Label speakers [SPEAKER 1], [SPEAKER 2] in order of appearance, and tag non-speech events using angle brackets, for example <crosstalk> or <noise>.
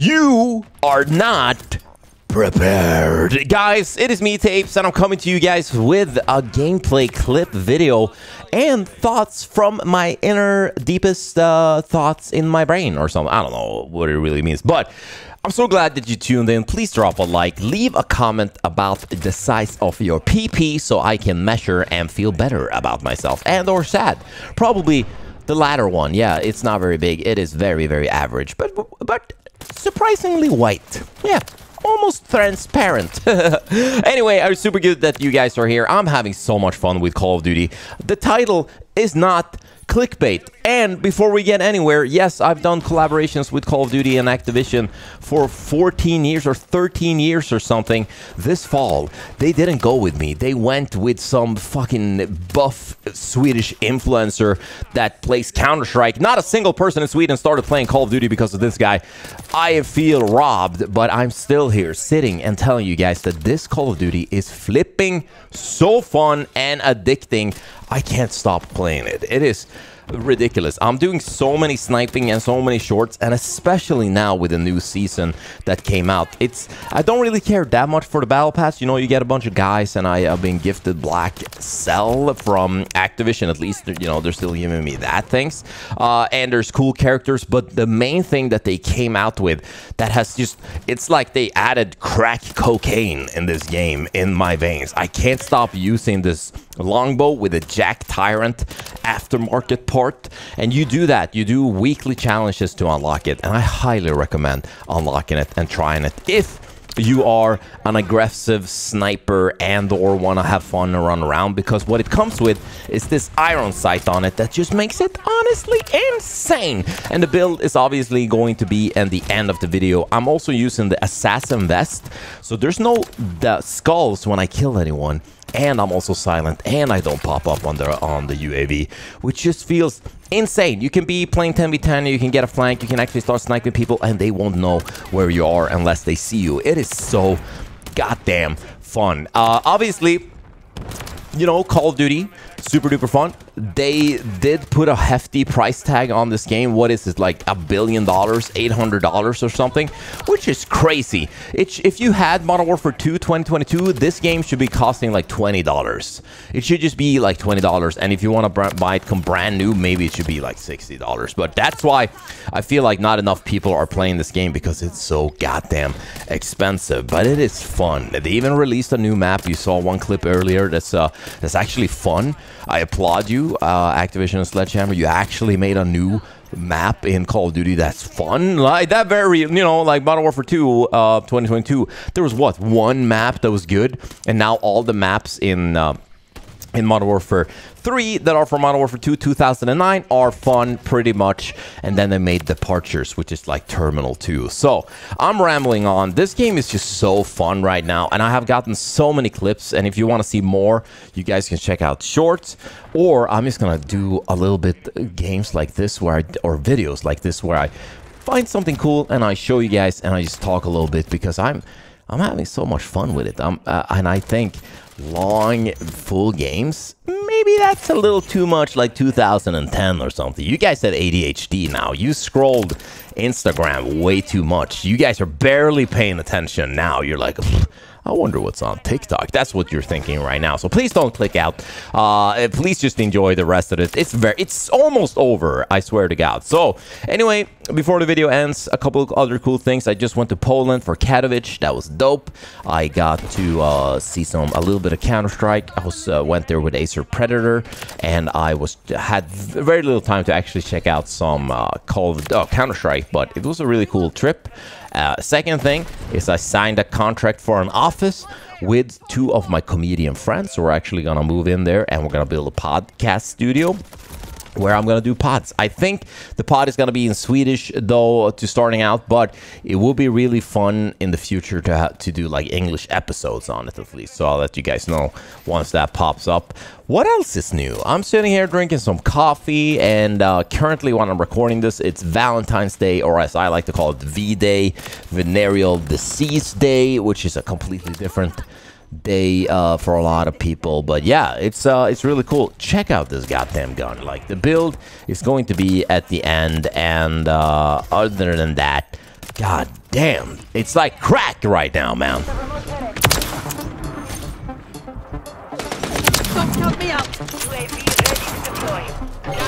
[SPEAKER 1] you are not prepared. Guys, it is me, Tejbz, and I'm coming to you guys with a gameplay clip video and thoughts from my inner, deepest uh, thoughts in my brain or something. I don't know what it really means, but I'm so glad that you tuned in. Please drop a like, leave a comment about the size of your PP so I can measure and feel better about myself and or sad. Probably the latter one. Yeah, it's not very big. It is very, very average, but but surprisingly white. Yeah, almost transparent. <laughs> anyway, I'm super good that you guys are here. I'm having so much fun with Call of Duty. The title is not clickbait. And before we get anywhere, yes, I've done collaborations with Call of Duty and Activision for 14 years or 13 years or something. This fall, they didn't go with me. They went with some fucking buff Swedish influencer that plays Counter Strike. Not a single person in Sweden started playing Call of Duty because of this guy. I feel robbed, but I'm still here sitting and telling you guys that this Call of Duty is flipping so fun and addicting. I can't stop playing it. It is ridiculous. I'm doing so many sniping and so many shorts, and especially now with the new season that came out. It's I don't really care that much for the battle pass. You know, you get a bunch of guys, and I have been gifted Black Cell from Activision. At least, you know, they're still giving me that things. Uh, and there's cool characters, but the main thing that they came out with that has just it's like they added crack cocaine in this game in my veins. I can't stop using this longbow with a JAK Tyrant aftermarket port. And you do that. You do weekly challenges to unlock it. And I highly recommend unlocking it and trying it if you are an aggressive sniper and or want to have fun and run around because what it comes with is this iron sight on it that just makes it honestly insane and the build is obviously going to be at the end of the video i'm also using the assassin vest so there's no the skulls when i kill anyone and I'm also silent, and I don't pop up on the on the UAV, which just feels insane. You can be playing 10v10, you can get a flank, you can actually start sniping people, and they won't know where you are unless they see you. It is so goddamn fun. Uh, obviously, you know, Call of Duty, super duper fun. They did put a hefty price tag on this game. What is it, like a billion dollars, $800 or something? Which is crazy. If you had Modern Warfare 2 2022, this game should be costing like $20. It should just be like $20. And if you want to buy it come brand new, maybe it should be like $60. But that's why I feel like not enough people are playing this game because it's so goddamn expensive. But it is fun. They even released a new map. You saw one clip earlier that's uh, that's actually fun. I applaud you, uh, Activision and Sledgehammer. You actually made a new map in Call of Duty that's fun. Like that very, you know, like Modern Warfare 2 uh, 2022, there was what, one map that was good? And now all the maps in... Uh, in Modern Warfare 3 that are from Modern Warfare 2 2009 are fun pretty much. And then they made Departures which is like Terminal 2 so I'm rambling on. This game is just so fun right now and I have gotten so many clips. And if you want to see more you guys can check out shorts. Or I'm just gonna do a little bit games like this where I or videos like this where I find something cool and I show you guys and I just talk a little bit because I'm I'm having so much fun with it. Uh, and I think long full games maybe that's a little too much like 2010 or something. You guys had adhd now. You scrolled instagram way too much. You guys are barely paying attention now. You're like I wonder what's on TikTok. That's what you're thinking right now. So please don't click out. Uh, please just enjoy the rest of it. It's very, it's almost over. I swear to God. So anyway, before the video ends, a couple of other cool things. I just went to Poland for Katowice. That was dope. I got to uh, see some a little bit of Counter Strike. I was uh, went there with Acer Predator, and I was had very little time to actually check out some uh, Call of oh, Counter Strike, but it was a really cool trip. Uh, second thing is I signed a contract for an office with two of my comedian friends. So we're actually to move in there and we're to build a podcast studio where I'm going to do pods. I think the pod is going to be in Swedish though to starting out, but it will be really fun in the future to to do like English episodes on it at least. So I'll let you guys know once that pops up. What else is new? I'm sitting here drinking some coffee, and uh, currently when I'm recording this, it's Valentine's Day, or as I like to call it, V-Day, Venereal Disease Day, which is a completely different day uh, for a lot of people. But yeah, it's uh, it's really cool. Check out this goddamn gun. Like the build is going to be at the end, and uh, other than that, God damn. It's like crack right now, man.
[SPEAKER 2] Me.
[SPEAKER 3] UAV ready to deploy.